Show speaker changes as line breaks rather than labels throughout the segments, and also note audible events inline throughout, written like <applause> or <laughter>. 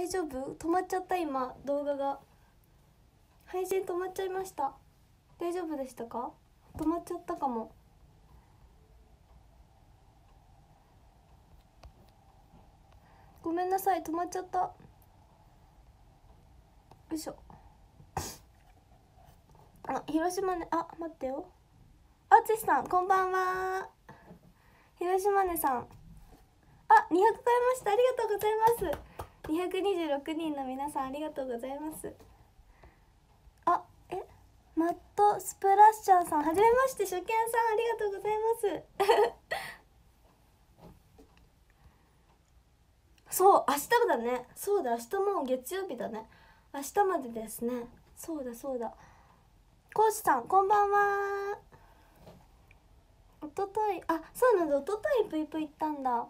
大丈夫？止まっちゃった今。動画が。配信止まっちゃいました。大丈夫でしたか？止まっちゃったかも。ごめんなさい。止まっちゃった。よいしょ。あ広島ね。あ待ってよ。あつしさんこんばんは。広島ねさん。あ200超えました。ありがとうございます。226人の皆さんありがとうございます。あえマットスプラッシャーさんはじめまして初見さんありがとうございます。<laughs> そう明日だね。そうだ明日も月曜日だね。明日までですね。そうだそうだ。コウシさんこんばんは。おとといあそうなんだおとといぷいぷい行ったんだ。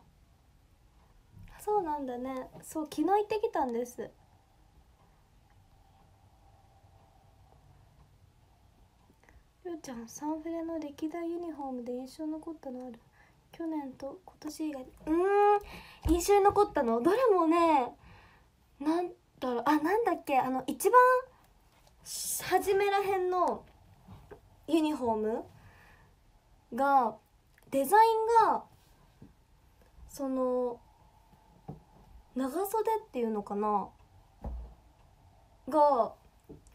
そうなんだね。そう昨日行ってきたんです。りょうちゃんサンフレの歴代ユニフォームで印象残ったのある？去年と今年以外うん印象に残ったの。どれもねなんだろう。あなんだっけ。あの一番初めらへんのユニフォームがデザインがその長袖っていうのかな？が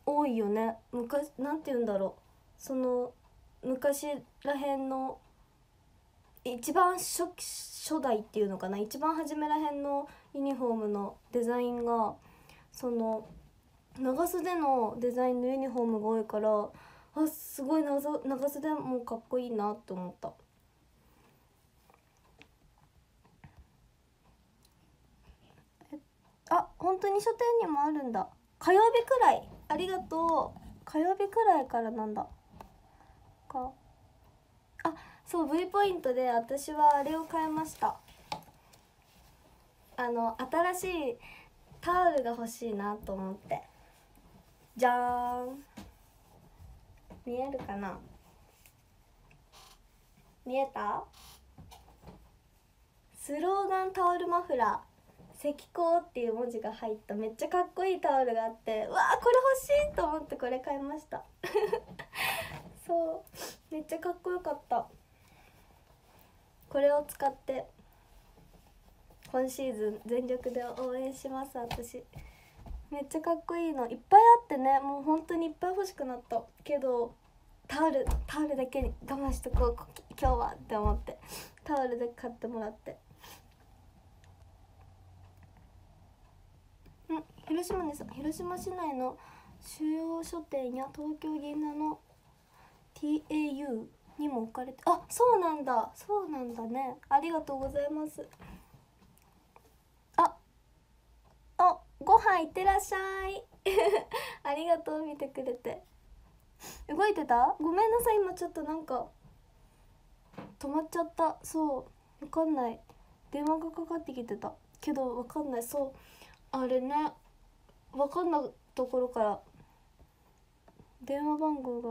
多いよね。昔なんて言うんだろう。その昔らへんの一番初初代っていうのかな？一番初めらへんのユニフォームのデザインがその長袖のデザインのユニフォームが多いからあすごい長袖もかっこいいなと思った。あ本当に書店にもあるんだ。火曜日くらい。ありがとう。火曜日くらいからなんだ。か。あそう V ポイントで私はあれを買いました。あの新しいタオルが欲しいなと思って。じゃーん。見えるかな。見えた？スローガンタオルマフラー。石膏っていう文字が入っためっちゃかっこいいタオルがあってうわーこれ欲しいと思ってこれ買いました。<laughs> そう。めっちゃかっこよかった。これを使って今シーズン全力で応援します私。めっちゃかっこいいの。いっぱいあってねもう本当にいっぱい欲しくなった。けどタオルタオルだけに我慢しとこう今日はって思って。タオルで買ってもらってん広島です広島市内の主要書店や東京銀座の TAU にも置かれてあそうなんだ。そうなんだね。ありがとうございます。ああご飯いってらっしゃい。<laughs> ありがとう見てくれて。動いてた？ごめんなさい。今ちょっとなんか止まっちゃった。そう。わかんない。電話がかかってきてた。けどわかんない。そう。あれね。わかんないところから電話番号が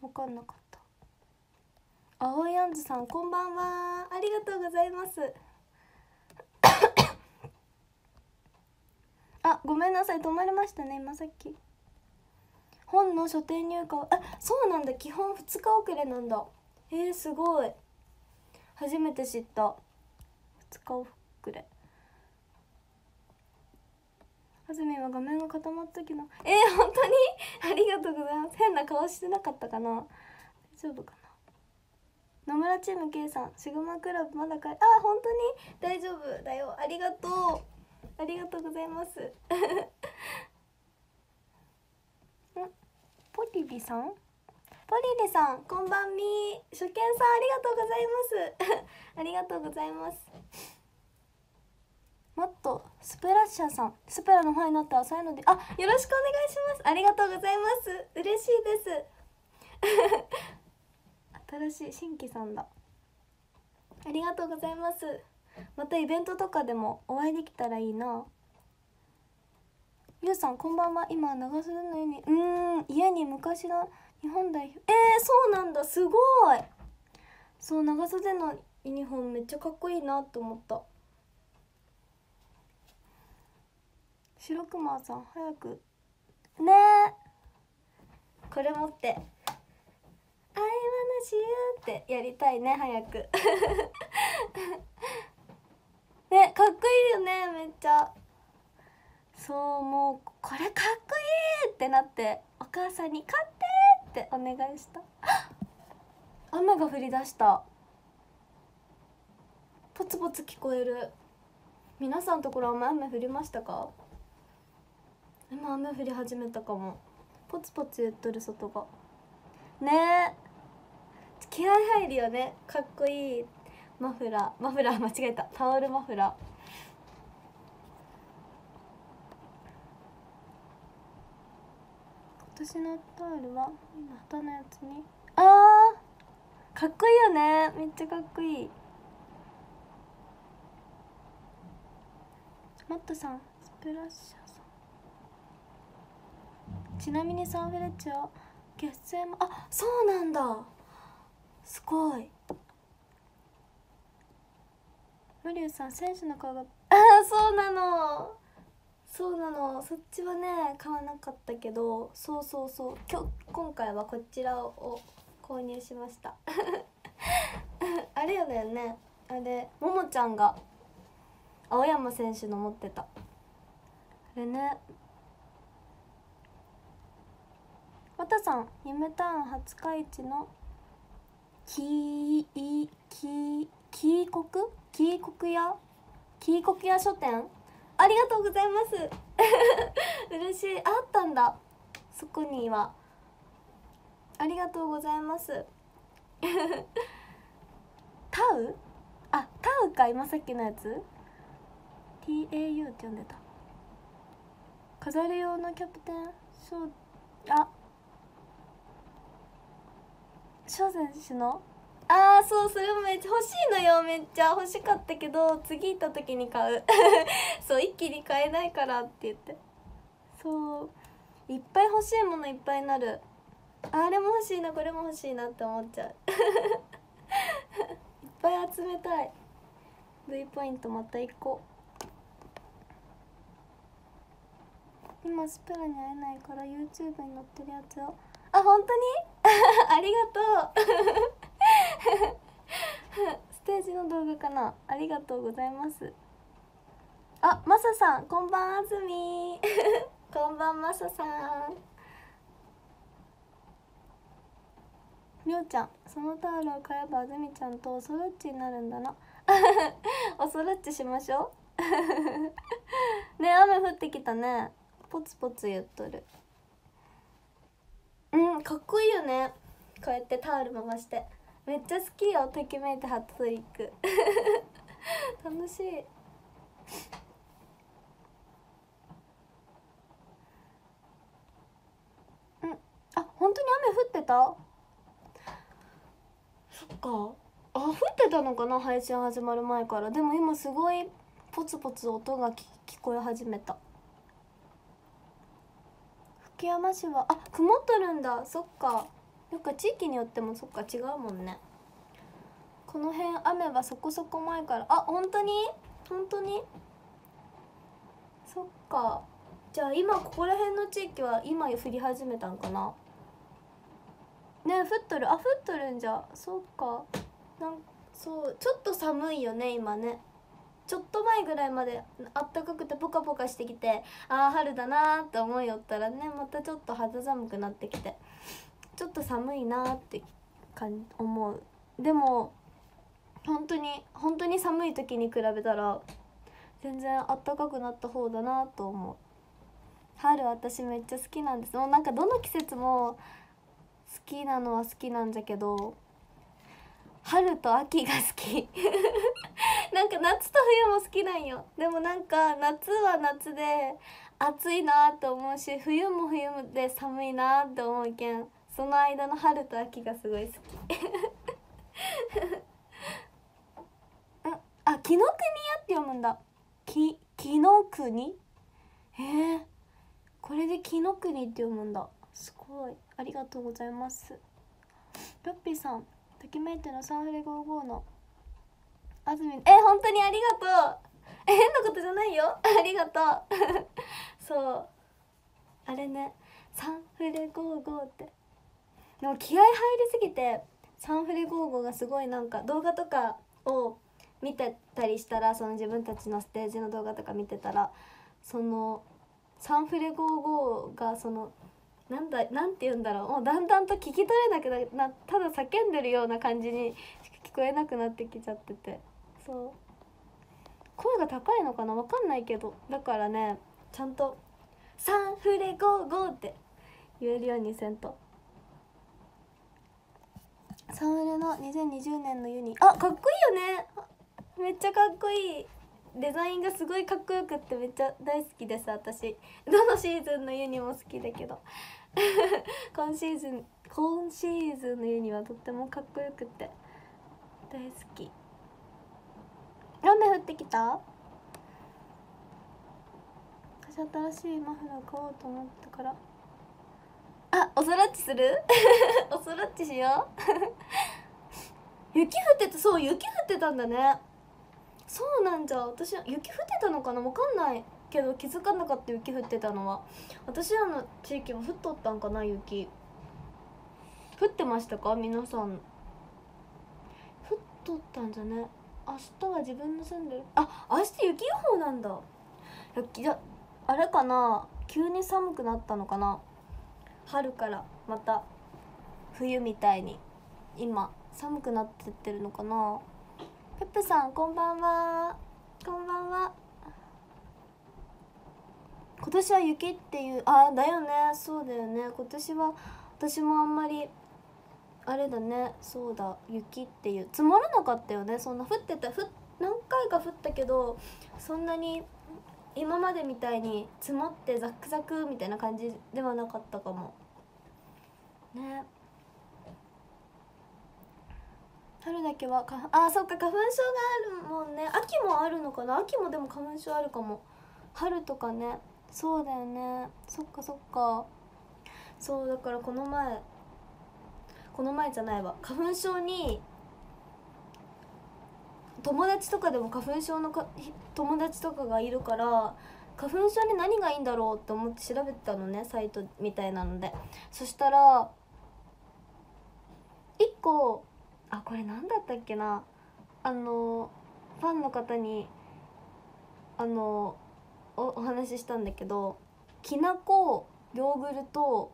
わかんなかった。青いあんずさんこんばんは。ありがとうございます。あごめんなさい。止まりましたね今さっき。本の書店入荷。あそうなんだ。基本2日遅れなんだ。えー、すごい。初めて知った。2日遅れ。あずみは画面が固まった時のえー、本当に？<laughs> ありがとうございます。変な顔してなかったかな？大丈夫かな？野村チーム K さんシグマクラブまだかい？あ本当に？大丈夫だよ。ありがとう。ありがとうございます。<laughs> ん。ポリリさん？ポリリさんこんばんみ。初見さんありがとうございます。ありがとうございます。<laughs> もっとスプラッシャーさんスプラのファンになったらそういうのであよろしくお願いします。ありがとうございます。嬉しいです。<laughs> 新しい新規さんだ。ありがとうございます。またイベントとかでもお会いできたらいいな。ゆうさんこんばんは。今長袖の家に。うん家に昔の日本代表。えー、そうなんだ。すごい。そう長袖のユニフォームめっちゃかっこいいなと思った。白熊さん早く。ねえ。これ持って「I wanna see you」ってやりたいね早く。<laughs> ねかっこいいよねめっちゃ。そうもうこれかっこいいってなってお母さんに「買って!」ってお願いした。<gasps> 雨が降り出した。ポツポツ聞こえる。皆さんところ雨降りましたか？今雨降り始めたかも。ポツポツ言っとる外が。ねえ。気合入るよね。かっこいい。マフラー。マフラー。<laughs> 間違えた。タオルマフラー。今年のタオルは旗のやつに。あー。かっこいいよね。めっちゃかっこいい。マットさんスプラッシャー。ちなみにサンフレッチェは月星もあそうなんだ。すごい。マリウさん選手の顔があそうなの。そうなの。そっちはね買わなかったけどそうそうそう。今日今回はこちらを購入しました。<laughs> あれよだよね。あれももちゃんが青山選手の持ってた。あれね。わたさん夢ターン廿日市のキーキーキーコク？キーコク屋？キーコク屋書店？ありがとうございます。<laughs> 嬉しい。あったんだ。そこには。ありがとうございます。<laughs> タウ？あタウか今さっきのやつ？TAU って呼んでた。飾る用のキャプテン？そう。あ翔選手の？あーそうそれもめっちゃ欲しいのよ。めっちゃ欲しかったけど次行った時に買う。<laughs> そう一気に買えないからって言って。そう。いっぱい欲しいものいっぱいになる。あれも欲しいな。これも欲しいなって思っちゃう。<laughs> いっぱい集めたい。V ポイントまた1個今スプラに会えないから YouTube に載ってるやつを。あ本当に？<laughs> ありがとう。<laughs> ステージの動画かな？ありがとうございます。あマサさんこんばんあずみ。<laughs> こんばんマサさん。りょうちゃんそのタオルを買えばあずみちゃんとおそろっちになるんだな。おそろっちしましょう。ね雨降ってきたね。ポツポツ言っとる。うんかっこいいよね。こうやってタオル回して。めっちゃ好きよ。ときめいてハットトリック。<laughs> 楽しい。うん。あ本当に雨降ってた？そっか。あ降ってたのかな？配信始まる前から。でも今すごいポツポツ音が聞こえ始めた福山市はあ曇っとるんだ。そっか。よく地域によってもそっか違うもんね。この辺雨はそこそこ前から。あ本当に？本当に？そっか。じゃあ今ここら辺の地域は今降り始めたんかな。ね降っとる？あ降っとるんじゃ。そっか。なんそうちょっと寒いよね今ね。ちょっと前ぐらいまであったかくてポカポカしてきてああ春だなーって思いよったらねまたちょっと肌寒くなってきてちょっと寒いなーってかん思う。でも本当に本当に寒い時に比べたら全然あったかくなった方だなと思う。春私めっちゃ好きなんです。もうなんかどの季節も好きなのは好きなんじゃけど春と秋が好き。<laughs> なんか夏と冬も好きなんよ。でもなんか夏は夏で暑いなって思うし冬も冬で寒いなって思うけんその間の春と秋がすごい好き。<laughs> うんあ紀ノ国屋って読むんだ。き紀ノ国？へえこれで紀ノ国って読むんだ。すごい。ありがとうございます。ロッピーさんときめいてのサンフレ55のあずみえ本当にありがとう。え変なことじゃないよ。<laughs> ありがとう。<laughs> そう。あれね。サンフレ55って。でも気合入りすぎてサンフレ55がすごいなんか動画とかを見てたりしたらその自分たちのステージの動画とか見てたらそのサンフレ55がそのなんだなんて言うんだろう。もうだんだんと聞き取れなくなただ叫んでるような感じにしか聞こえなくなってきちゃってて。そう。声が高いのかな？わかんないけど。だからねちゃんと「サンフレ55」って言えるようにせんと。サンフレの2020年のユニ。あかっこいいよね。めっちゃかっこいい。デザインがすごいかっこよくってめっちゃ大好きです私。どのシーズンのユニも好きだけど。<laughs> 今シーズン今シーズンのユニはとってもかっこよくて大好き。雨降ってきた？新しいマフラー買おうと思ったから。あおそらっちする？<laughs> おそらっちしよう。<laughs> 雪降っててそう雪降ってたんだね。そうなんじゃ。私雪降ってたのかな？分かんない。けど気づかなかった雪降ってたのは。私らの地域は降っとったんかな？雪。降ってましたか？皆さん。降っとったんじゃね？明日は自分の住んでる。あ明日雪予報なんだ。いやあれかな。急に寒くなったのかな。春からまた冬みたいに。今寒くなってってるのかな。ペップさんこんばんは。こんばんは。今年は雪っていうあだよね。そうだよね。今年は私もあんまりあれだね。そうだ。雪っていう。積もらなかったよね。そんな降ってた。ふ何回か降ったけどそんなに今までみたいに積もってザクザクみたいな感じではなかったかも。ね。春だけはかあそっか。花粉症があるもんね。秋もあるのかな。秋もでも花粉症あるかも。春とかね。そうだよね。そっかそっか。そうだからこの前この前じゃないわ。花粉症に友達とかでも花粉症のか友達とかがいるから花粉症に何がいいんだろうって思って調べてたのねサイトみたいなので。そしたら1個あこれ何だったっけな。あのファンの方にあのお話ししたんだけどきなこヨーグルト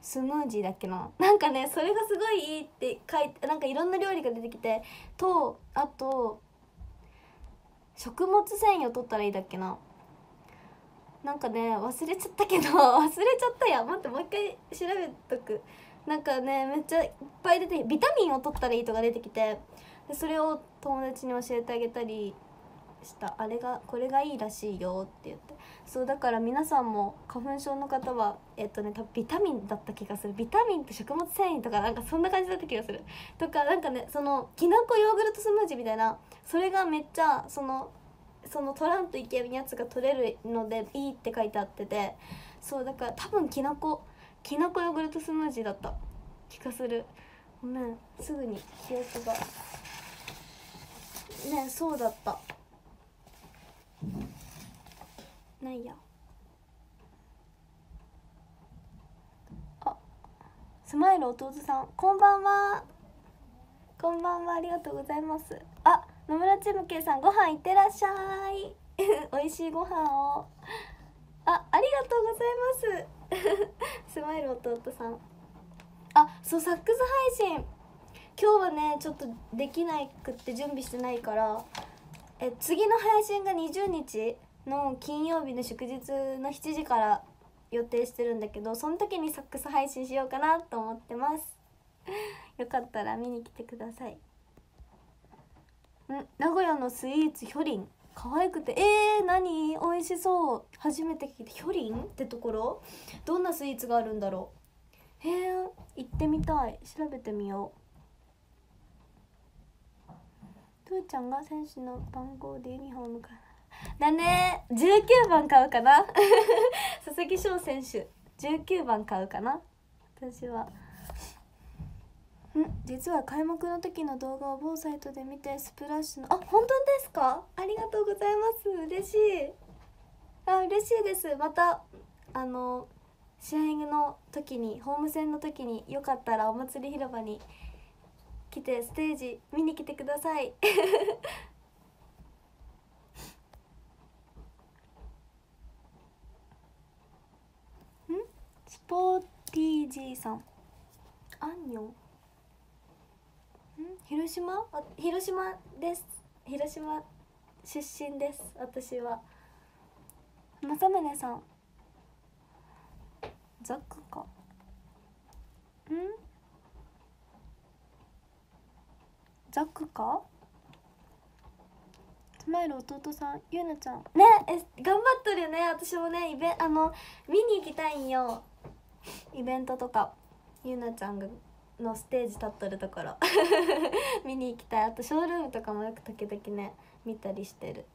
スムージーだっけな？なんかねそれがすごいいいって書いてなんかいろんな料理が出てきてとあと食物繊維を取ったらいいだっけな？なんかね忘れちゃったけど <laughs> 忘れちゃったや待ってもう一回調べとく。なんかねめっちゃいっぱい出てビタミンを取ったらいいとか出てきてでそれを友達に教えてあげたりした。あれがこれがいいらしいよって言って。そうだから皆さんも花粉症の方はえっとね多分ビタミンだった気がする。ビタミンと食物繊維とかなんかそんな感じだった気がする。とかなんかねそのきなこヨーグルトスムージーみたいなそれがめっちゃそのその取らんといけんやつが取れるのでいいって書いてあっててそうだから多分きなこきなこヨーグルトスムージーだった。気がする。ごめんすぐに記憶が。ねそうだった。ないや。あスマイル弟さんこんばんは。こんばんはありがとうございます。あ野村ちむけいさんご飯いってらっしゃい。<laughs> 美味しいご飯を。あありがとうございます。<laughs> スマイル弟さん。あそうサックス配信。今日はねちょっとできなくって準備してないからえ次の配信が20日の金曜日の祝日の7時から予定してるんだけどその時にサックス配信しようかなと思ってます。<laughs> よかったら見に来てください。ん？名古屋のスイーツヒョリン。可愛くて。えー、何？美味しそう。初めて聞いて。ヒョリン？ってところ？どんなスイーツがあるんだろう？へえ行ってみたい。調べてみよう。ふーちゃんが選手の番号でユニフォームかだね。19番買うかな。<laughs> 佐々木翔選手。19番買うかな。私は。ん？実は開幕の時の動画を某サイトで見てスプラッシュの。あ本当ですか？ありがとうございます。嬉しい。あ嬉しいです。またあの試合の時にホーム戦の時によかったらお祭り広場に来てステージ見に来てください。<laughs> ん？スポーティージーさん。アンニョン。ん？広島？あ広島です。広島出身です。私は。正宗さん。ザックか。ん？ザックか？スマイル弟さんゆうなちゃん。ねえ頑張っとるよね。私もねイベあの見に行きたいんよ。イベントとかゆうなちゃんがのステージ立っとるところ。<laughs> 見に行きたい。あとショールームとかもよく時々ね見たりしてる。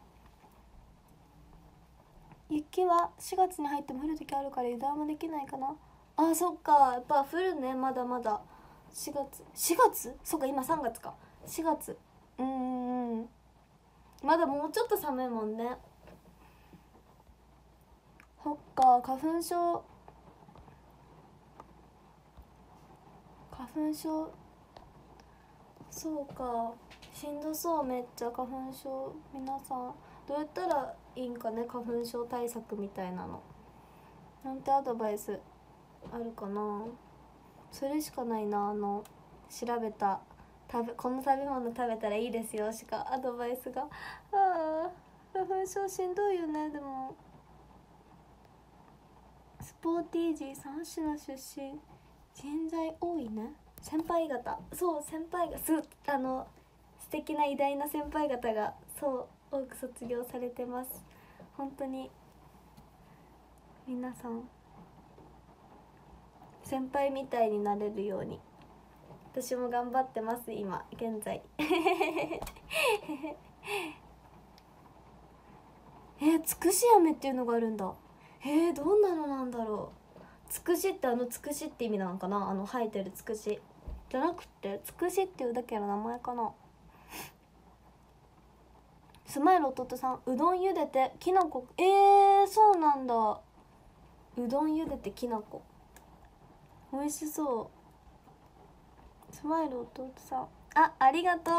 雪は4月に入っても降る時あるから油断もできないかな。あそっか。やっぱ降るね。まだまだ。4月4月？そっか今3月か4月。うんうん。まだもうちょっと寒いもんね。そっか花粉症。花粉症。そうか。しんどそうめっちゃ花粉症。皆さん。どうやったらいいんかね花粉症対策みたいなの。なんてアドバイスあるかな。それしかないなあの調べた。食べこの食べ物食べたらいいですよしかアドバイスが。ああ花粉症しんどいよね。でもスポーティージー3種の出身人材多いね。先輩方。そう先輩がすあの素敵な偉大な先輩方がそう多く卒業されてます。本当に皆さん先輩みたいになれるように。私も頑張ってます今現在。<laughs> えつくし飴っていうのがあるんだ。えー、どんなのなんだろう。つくしってあのつくしって意味なのかな？あの生えてるつくし。じゃなくてつくしっていうだけの名前かな。スマイル弟さんうどん茹でてきなこ。えー、そうなんだ。うどん茹でてきなこ。美味しそう。スマイル弟さ。んあありがとう。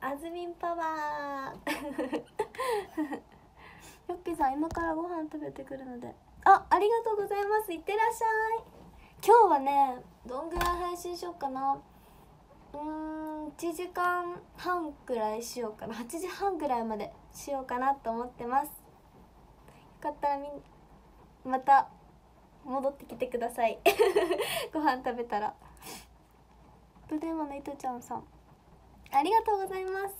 あずみんパワー。よっぴさん今からご飯食べてくるので。あありがとうございます。いってらっしゃい。今日はねどんぐらい配信しようかな。うーん1時間半くらいしようかな。8時半ぐらいまでしようかなと思ってます。よかったらみまた戻ってきてください。<laughs> ご飯食べたら。ブデーマのいとちゃんさん。ありがとうございます。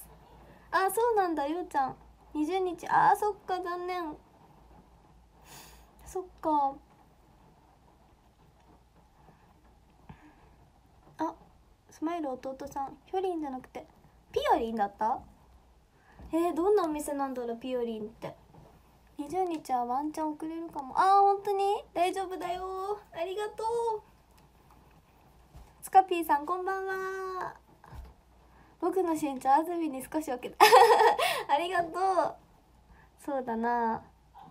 あそうなんだゆうちゃん。20日。あーそっか残念。そっか。あスマイル弟さん。ヒョリンじゃなくて。ピオリンだった？えー、どんなお店なんだろうピオリンって。20日はワンチャン遅れるかも。あー本当に？大丈夫だよありがとう。カピーさんこんばんは。僕の身長あずみに少し分けた。<laughs> ありがとう。そうだな。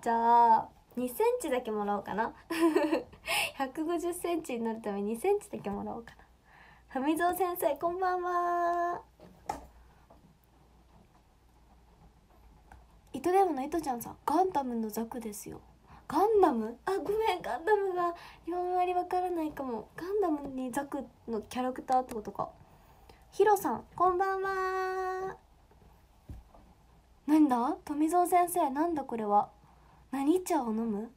じゃあ2センチだけもらおうかな。<laughs> 150センチになるために2センチだけもらおうかな。富蔵先生こんばんは。糸電話の糸ちゃんさんガンダムのザクですよ。ガンダム？あごめんガンダムが4割わからないかも。ガンダムにザクのキャラクターってことか。ヒロさんこんばんは。なんだ？富蔵先生なんだこれは？何茶を飲む？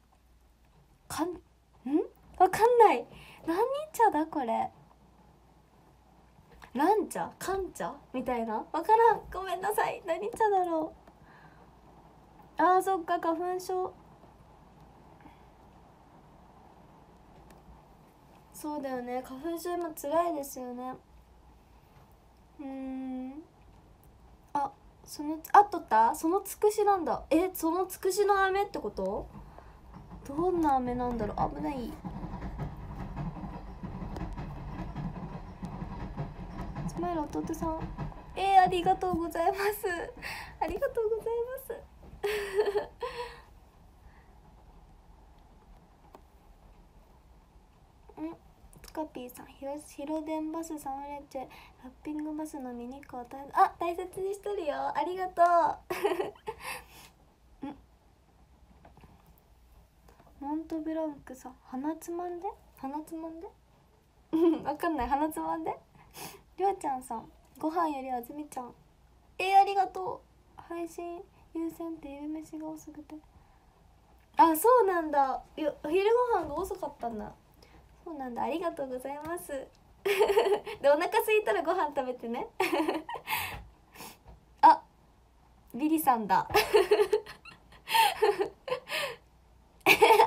かんん？わかんない。何茶だこれ？ラン茶カン茶みたいな？わからん。ごめんなさい。何茶だろう。あーそっか花粉症。そうだよね。花粉症も辛いですよね。うん。あそのあっとった？そのつくしなんだ。えそのつくしの雨ってこと？どんな雨なんだろう？危ない。スマイル弟さん。えー、ありがとうございます。<laughs> ありがとうございます。<laughs> うん。カピーさんヒロヒロデンバスサムレッチェラッピングバスのミニカー大あ大切にしとるよ。ありがとう。<laughs> モントブランクさん鼻つまんで？鼻つまんで？<laughs> わかんない。鼻つまんで？りょうちゃんさんご飯よりあずみちゃん。えー、ありがとう。配信優先って昼飯が遅くて。あそうなんだ。よお昼ご飯が遅かったんだ。そうなんだ。ありがとうございます。<laughs> でお腹空いたらご飯食べてね。<laughs> あビリさんだ。<laughs>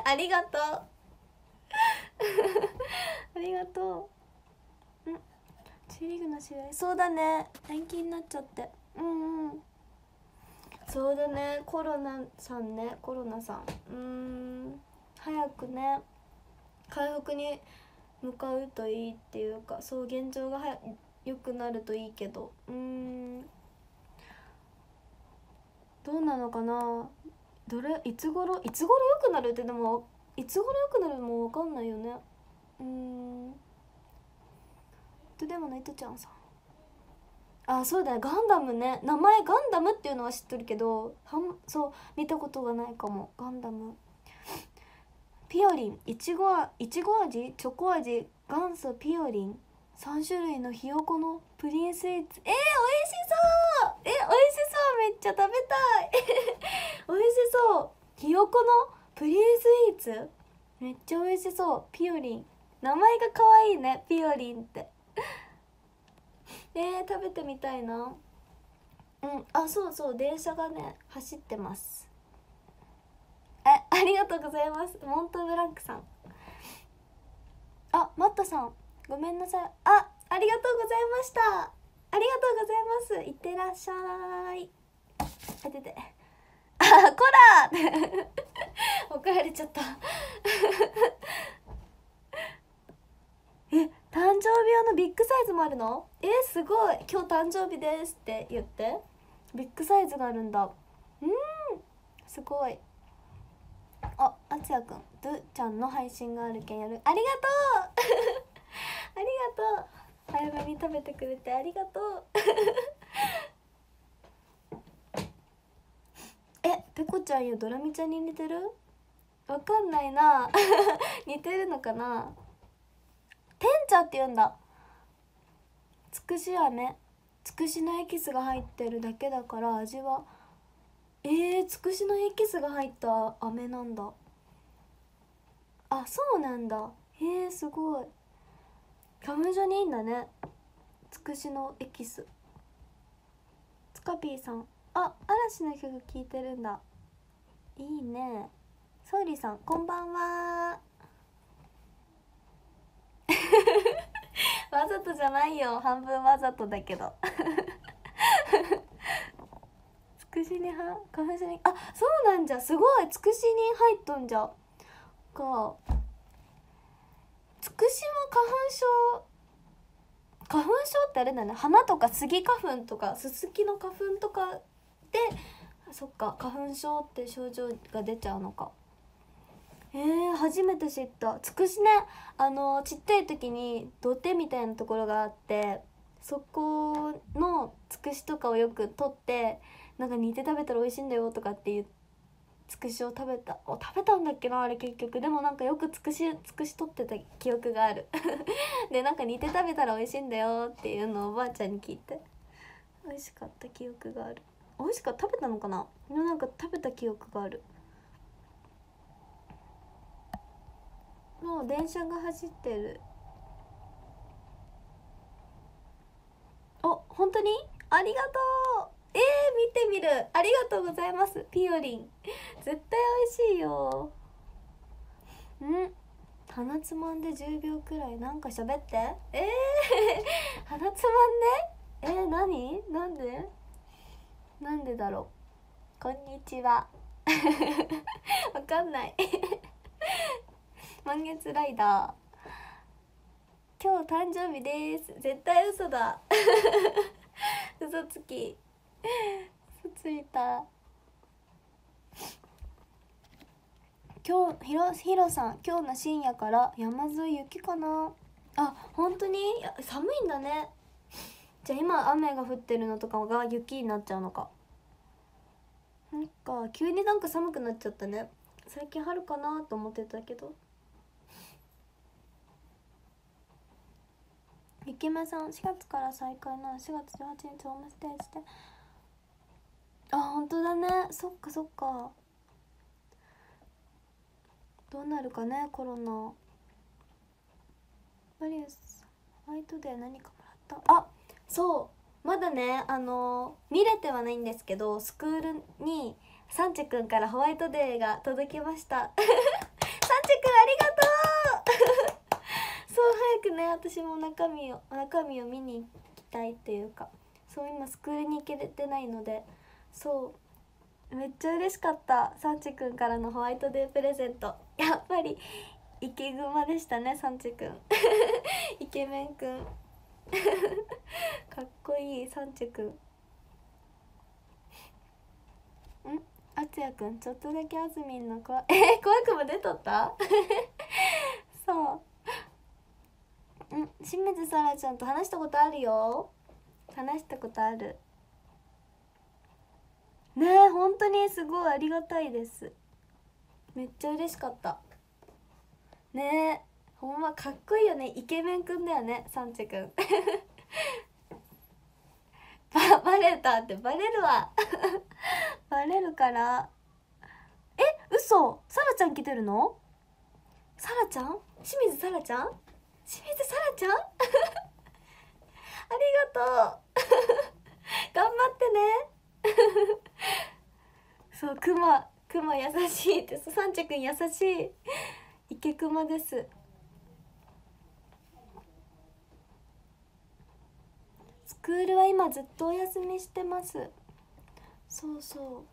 ありがとう。ありがとう。うん。チリーグの試合そうだね。延期になっちゃって。うんうん。そうだね。コロナさんね。コロナさん。うーん。早くね。回復に向かうといいっていうかそう現状がは良くなるといいけど。うん。どうなのかな？どれいつ頃いつ頃良くなるってでもいつ頃良くなるのも分かんないよね。うん。とでもねいとちゃんさん。あそうだねガンダムね。名前ガンダムっていうのは知っとるけどはんそう見たことがないかも。ガンダム。ピオリン。いちごいちご味？チョコ味？元祖ピオリン。3種類のひよこのプリンスイーツ。えー、美味しそう！え美味しそう！めっちゃ食べたい！<laughs> 美味しそう！ひよこのプリンスイーツ？めっちゃ美味しそう！ピオリン。名前が可愛いねピオリンって。<laughs> えー、食べてみたいな。うん。あそうそう。電車がね走ってます。えありがとうございます。モントブランクさん。あマットさん。ごめんなさい。あありがとうございました。ありがとうございます。いってらっしゃい。あてて。あこら <laughs> 怒られちゃった。<laughs> え誕生日用のビッグサイズもあるの？えすごい。今日誕生日ですって言って。ビッグサイズがあるんだ。うん。すごい。ああつやくんドゥちゃんの配信があるけんやる。ありがとう。<laughs> ありがとう。早めに食べてくれてありがとう。<laughs> えペコちゃんやドラミちゃんに似てる？わかんないな。<laughs> 似てるのかな？天茶って言うんだ。つくし飴。つくしのエキスが入ってるだけだから味はえー、つくしのエキスが入った飴なんだ。あそうなんだ。へえー、すごい。花粉症にいいんだね。つくしのエキス。つかぴーさん。あ嵐の曲聴いてるんだ。いいね。ソーリーさんこんばんは。<laughs> <laughs> <laughs> わざとじゃないよ。半分わざとだけど。つくしには花粉症にあそうなんじゃ。すごい。つくしに入っとんじゃ。か。つくしも花粉症。花粉症ってあれだね。花とかスギ花粉とかススキの花粉とかでそっか。花粉症って症状が出ちゃうのか。えー、初めて知った。つくしねあのちっちゃい時に土手みたいなところがあってそこのつくしとかをよく取ってなんか煮て食べたら美味しいんだよとかっていうつくしを食べたお食べたんだっけなあれ結局。でもなんかよくつくしつくし取ってた記憶がある。<laughs> でなんか煮て食べたら美味しいんだよっていうのをおばあちゃんに聞いて。美味しかった記憶がある。美味しかった食べたのかな？でもなんか食べた記憶がある。もう電車が走ってる。お本当に？ありがとう！えー、見てみる。ありがとうございます。ピオリン。絶対美味しいよ。ん？鼻つまんで10秒くらい。なんか喋って。えー、<laughs> 鼻つまんで？えー、何？なんで？なんでだろう。こんにちは。<laughs> わかんない。<laughs> 満月ライダー。今日誕生日です。絶対嘘だ。嘘つき。ついた。今日ひろひろさん今日の深夜から山沿い雪かな。あ本当に？いや寒いんだね。じゃあ今雨が降ってるのとかが雪になっちゃうのか。なんか急になんか寒くなっちゃったね。最近春かなと思ってたけど。ゆきめさん4月から再開な。ら4月18日ホームステージであ本当だね。そっかそっか。どうなるかねコロナ。マリウスホワイトデー何かもらった。あそう。まだねあの見れてはないんですけどスクールにサンチェくんからホワイトデーが届きました。<laughs> サンチェくんありがとう。<laughs> そう早くね私も中身を中身を見に行きたいっていうか。そう今スクールに行けてないので。そう。めっちゃ嬉しかった。サンチくんからのホワイトデープレゼント。やっぱりイケグマでしたねサンチくん <laughs> イケメンくん <laughs> かっこいいサンチくん？んあつやくんちょっとだけあずみんの怖えー、怖くも出とった？<laughs> そう。うん？清水さらちゃんと話したことあるよ。話したことある。ねえ本当にすごいありがたいです。めっちゃ嬉しかった。ねえほんまかっこいいよね。イケメンくんだよねサンチェくん。<laughs> ババレたってバレるわ。<laughs> バレるから。え嘘。サラちゃん来てるの？サラちゃん？清水サラちゃん？清水サラちゃん？<laughs> ありがとう。頑張ってね。<laughs> そうクマクマ優しいってサンチェくん優しい。池熊です。スクールは今ずっとお休みしてます。そうそ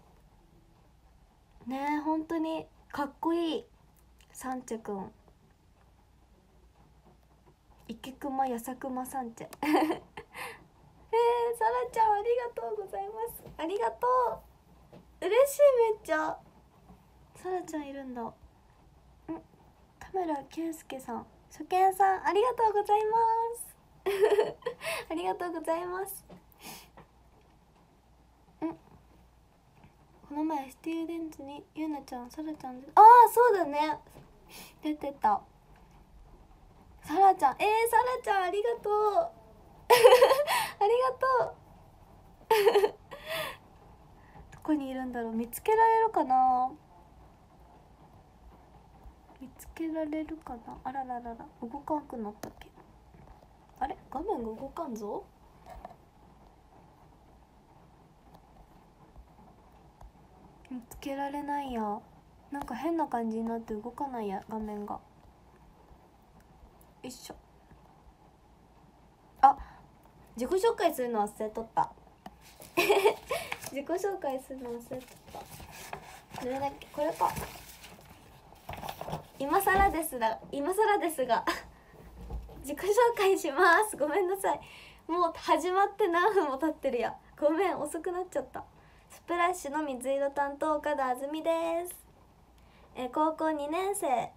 う。ねえ本当にかっこいい。サンチェくん池熊やさくまサンチェ。えー、さらちゃんありがとうございます。ありがとう。嬉しいめっちゃ。さらちゃんいるんだ。田村圭介さん。初見さんありがとうございます。ありがとうございます。<laughs> ん。この前ステューデンツにゆうなちゃんさらちゃんああそうだね。出てた。さらちゃん。えー、さらちゃんありがとう。<laughs> ありがとう。どこにいるんだろう。見つけられるかな？見つけられるかな？あらららら。動かんくなったっけ？あれ？画面が動かんぞ。見つけられないや。なんか変な感じになって動かないや。画面が。よいしょ。自己紹介するの忘れとった。<laughs> 自己紹介するの忘れとった。これだっけ？これか。今更ですが今更ですが <laughs> 自己紹介します。ごめんなさい。もう始まって何分も経ってるや。ごめん遅くなっちゃった。スプラッシュの水色担当岡田あずみです。え、高校2年生。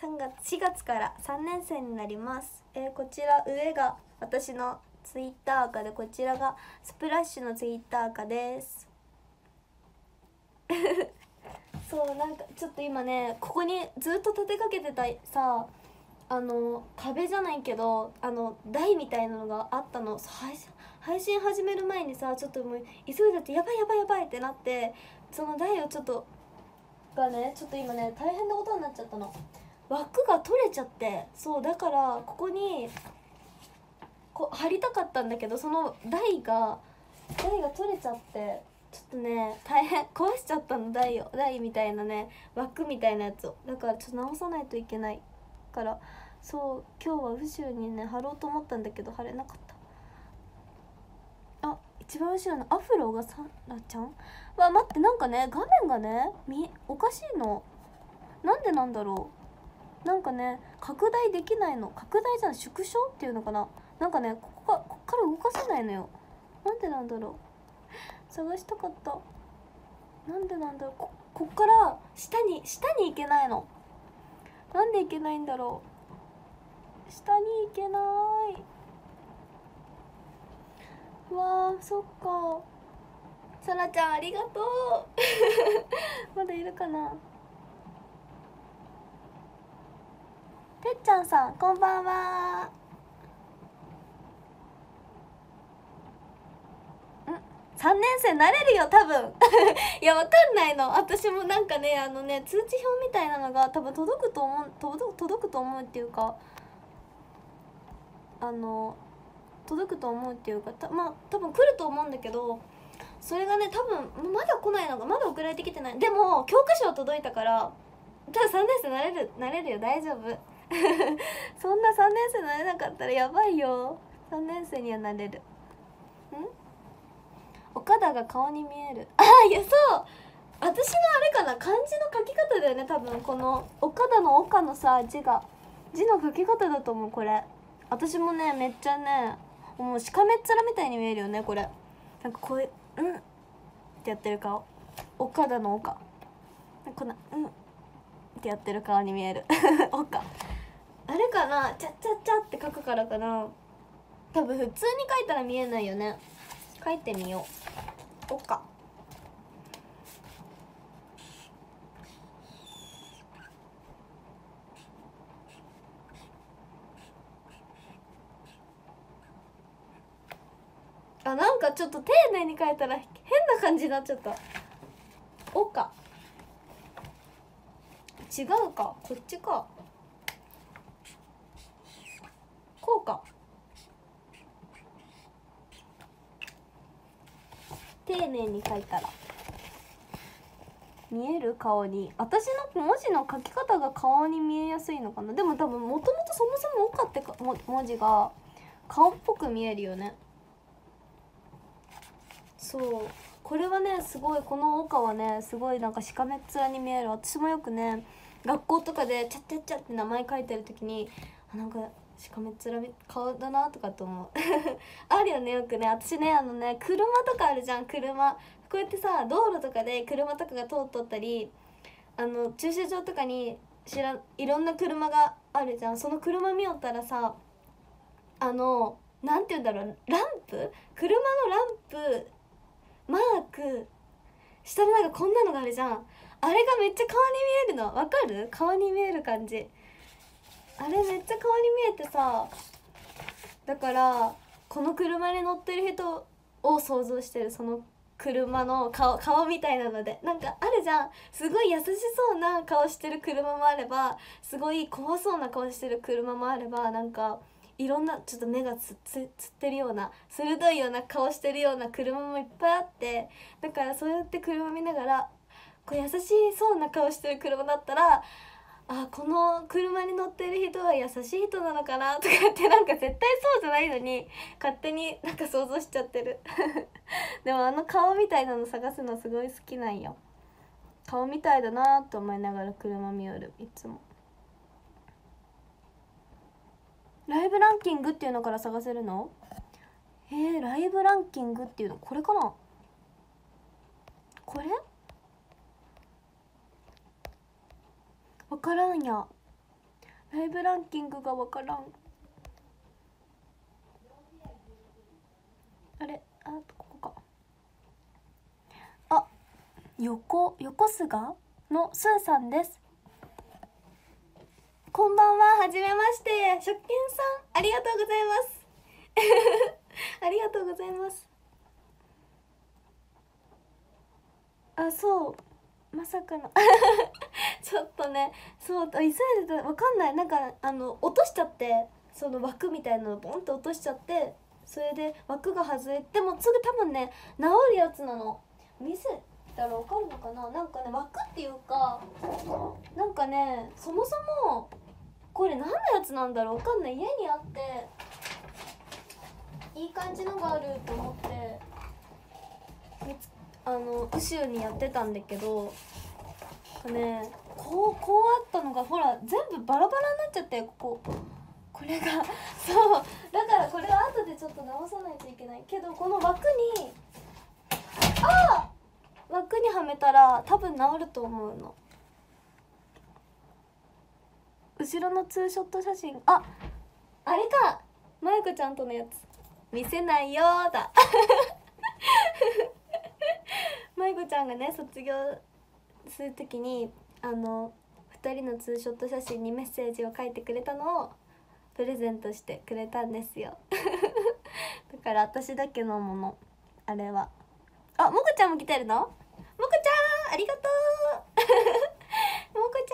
3月4月から3年生になります。え、こちら上が私のツイッター赤でこちらがスプラッシュのツイッター赤です。<laughs> そうなんかちょっと今ねここにずっと立てかけてたさあの壁じゃないけどあの台みたいなのがあったの。配信始める前にさちょっともう急いでてやばいやばいやばいってなってその台をちょっとがねちょっと今ね大変なことになっちゃったの。枠が取れちゃって。そうだからここにこ貼りたかったんだけどその台が台が取れちゃってちょっとね大変 <laughs> 壊しちゃったの台を台みたいなね枠みたいなやつを。だからちょっと直さないといけないからそう今日は後ろにね貼ろうと思ったんだけど貼れなかった。あ一番後ろのアフロがサラちゃん？わ待ってなんかね画面がねみおかしいの。なんでなんだろう？なんかね拡大できないの。拡大じゃん縮小っていうのかな？なんかねここかこっから動かせないのよ。なんでなんだろう。探したかった。なんでなんだろう。ここっから下に下に行けないの。なんでいけないんだろう。下に行けない。うわーそっか。さらちゃんありがとう。<laughs> まだいるかな。てっちゃんさんこんばんは。3年生なれるよ多分。<laughs> いやわかんないの。私もなんかねあのね通知表みたいなのが多分届くと思う届くと思うっていうかあの届くと思うっていうかたまあ多分来ると思うんだけどそれがね多分まだ来ないのがまだ送られてきてない。でも教科書は届いたからただ3年生なれるなれるよ。大丈夫。<laughs> そんな3年生なれなかったらやばいよ。3年生にはなれる。岡田が顔に見える。<laughs> ああいやそう。私のあれかな漢字の書き方だよね多分。この岡田の岡のさ字が。字の書き方だと思うこれ。私もねめっちゃねもうしかめっ面みたいに見えるよねこれ。なんかこういう「うん」ってやってる顔。岡田の岡こんな「うん」ってやってる顔に見える。<laughs> 岡あれかな「ちゃっちゃっちゃ」って書くからかな。多分普通に書いたら見えないよね。書いてみよう。おか。あなんかちょっと丁寧に書いたら変な感じになっちゃった。おか。違うか。こっちかこうか丁寧に書いたら見える顔に私の文字の書き方が顔に見えやすいのかな？でも多分もともとそもそも「岡」ってか文字が顔っぽく見えるよね。そう。これはねすごいこの岡はねすごいなんかしかめっ面に見える。私もよくね学校とかで「ちゃっちゃっちゃ」って名前書いてる時になんかしかめっ面顔だなとかと思う。<laughs> あるよねよくね。私ねあのね車とかあるじゃん車。こうやってさ道路とかで車とかが通っとったりあの駐車場とかに知らいろんな車があるじゃん。その車見よったらさあのなんて言うんだろうランプ？車のランプマーク下になんかこんなのがあるじゃん。あれがめっちゃ顔に見えるの。わかる？顔に見える感じ。あれめっちゃ顔に見えてさだからこの車に乗ってる人を想像してるその車の顔顔みたいなのでなんかあるじゃん。すごい優しそうな顔してる車もあればすごい怖そうな顔してる車もあればなんかいろんなちょっと目がつつつってるような鋭いような顔してるような車もいっぱいあってだからそうやって車見ながらこう優しそうな顔してる車だったらあこの車に乗ってる人は優しい人なのかなとかってなんか絶対そうじゃないのに勝手になんか想像しちゃってる。<laughs> でもあの顔みたいなの探すのすごい好きなんよ。顔みたいだなと思いながら車見よるいつも。ライブランキングっていうのから探せるの？えー、ライブランキングっていうのこれかな？これ？分からんや。ライブランキングが分からん。あれ？あここか。あ横横須賀のスーさんです。こんばんは。はじめまして。食券さん。ありがとうございます。<laughs> ありがとうございます。あそう。まさかの。<laughs> ちょっとねそう急いでたわかんない。なんかあの落としちゃってその枠みたいなのボンって落としちゃってそれで枠が外れてもすぐ多分ね治るやつなの。見せたらわかるのかな？なんかね枠っていうかなんかねそもそもこれ何のやつなんだろう？わかんない。家にあっていい感じのがあると思って見つあの後ろにやってたんだけどねこうこうあったのがほら全部バラバラになっちゃってここ。これが <laughs> そう。だからこれは後でちょっと直さないといけない。けどこの枠にあ枠にはめたら多分治ると思うの。後ろのツーショット写真。ああれか！まゆこちゃんとのやつ。見せないよーだ。<laughs> まゆこちゃんがね卒業する時にあの2人のツーショット写真にメッセージを書いてくれたのをプレゼントしてくれたんですよ。<laughs> だから私だけのもの。あれは。あもこちゃんも来てるの？もこちゃんありがとう。<laughs> もこち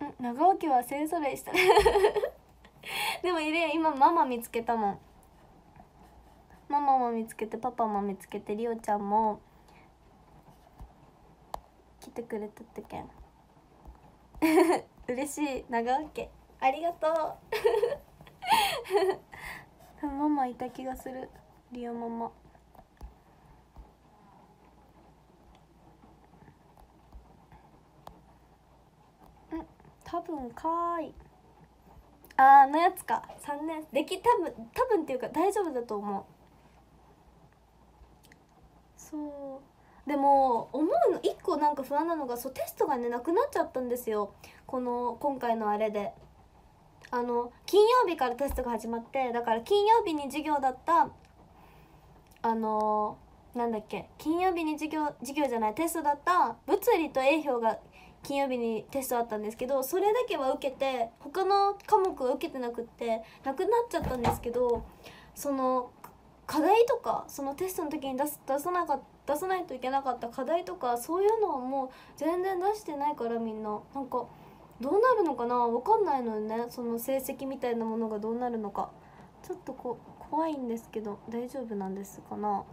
ゃん。ん長尾家は勢ぞろいした <laughs> でもいる今ママ見つけたもん。ママも見つけてパパも見つけてりおちゃんも来てくれたってけん。<laughs> 嬉しい。長尾家ありがとう。<laughs> ママいた気がする。リオママ。うん多分かーい。あーあのやつか。3年でき多分多分っていうか大丈夫だと思う。そう。でも思うの一個なんか不安なのがそうテストがねなくなっちゃったんですよ。この今回のあれで。あの金曜日からテストが始まってだから金曜日に授業だったあのなんだっけ金曜日に授業授業じゃないテストだった物理と A 表が金曜日にテストあったんですけどそれだけは受けて他の科目は受けてなくってなくなっちゃったんですけどその課題とかそのテストの時に出す出さなか出さないといけなかった課題とかそういうのはもう全然出してないからみんな。なんかどうなるのかな？わかんないのよね。その成績みたいなものがどうなるのか。ちょっとこ怖いんですけど大丈夫なんですかな？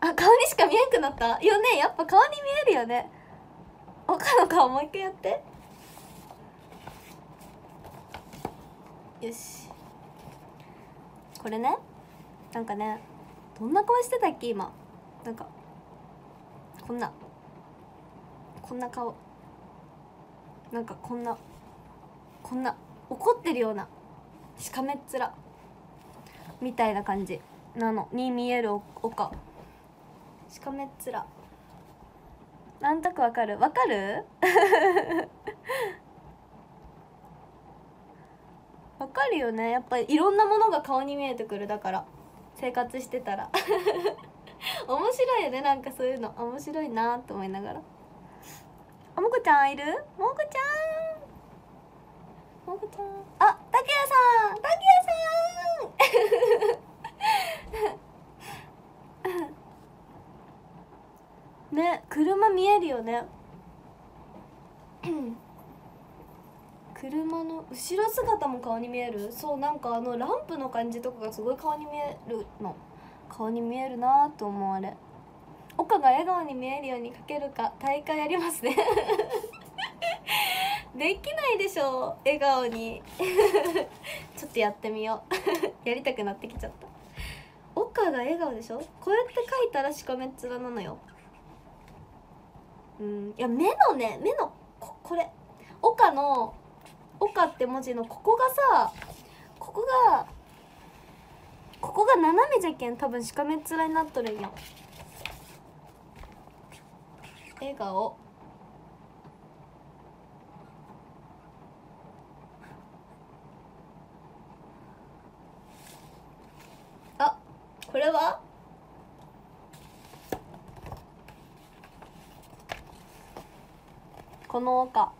あ顔にしか見えんくなった？よねやっぱ顔に見えるよね。岡の顔もう一回やって。よし。これね。なんかねどんな顔してたっけ今。なんかこんな。こんな顔。なんかこんな。こんな。怒ってるような。しかめっ面。みたいな感じ。なの。に見える岡しかめっ面。なんとなくわかる。わかる？<laughs> わかるよね。やっぱりいろんなものが顔に見えてくる。だから。生活してたら。<laughs> 面白いよねなんかそういうの。面白いなと思いながら。あもこちゃんいる？もこちゃん。もこちゃん。あ竹谷さん竹谷さんね車見えるよね車の後ろ姿も顔に見える。そうなんかあのランプの感じとかがすごい顔に見えるの。顔に見えるなと思うあれ。岡が笑顔に見えるように描けるか大会やりますね。<laughs> できないでしょ笑顔に。<laughs> ちょっとやってみよう。<laughs> やりたくなってきちゃった。岡が笑顔でしょ？こうやって描いたらしかめっ面なのよ。うんいや目のね目のここれ。岡の岡って文字のここがさここがここが斜めじゃけん多分しかめっ面になっとるんよ。笑顔。あこれは？この岡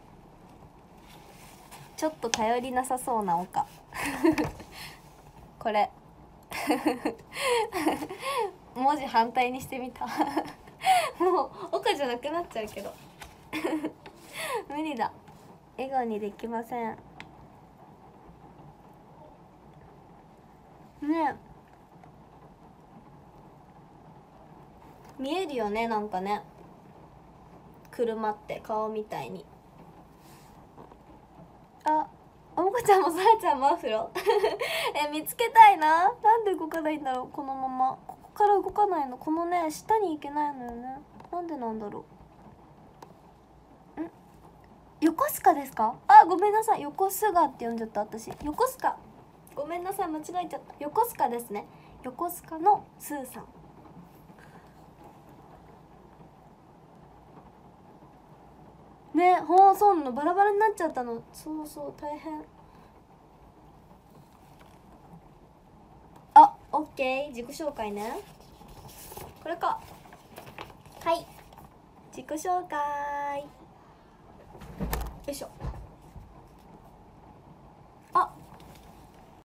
ちょっと頼りなさそうな岡 <laughs> これ。<laughs> 文字反対にしてみた。<laughs> もう岡じゃなくなっちゃうけど。無理だ。笑顔にできません。ね見えるよねなんかね。車って顔みたいに。あおもこちゃんもさやちゃんもアフロ？<laughs> え見つけたいな？なんで動かないんだろう？このまま。ここから動かないの？このね下に行けないのよね。なんでなんだろう？ん？横須賀ですか？あごめんなさい。横須賀って呼んじゃった私。横須賀。ごめんなさい。間違えちゃった。横須賀ですね。横須賀のスーさん。ね放送のバラバラになっちゃったの。そうそう大変。あオッケー。自己紹介ね。これか。はい。自己紹介。よいしょ。